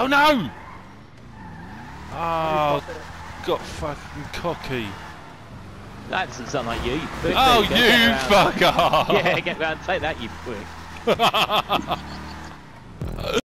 Oh no! Oh, got fucking cocky. That doesn't sound like you. you. Oh, you fucker! Yeah, get round, take that, you prick.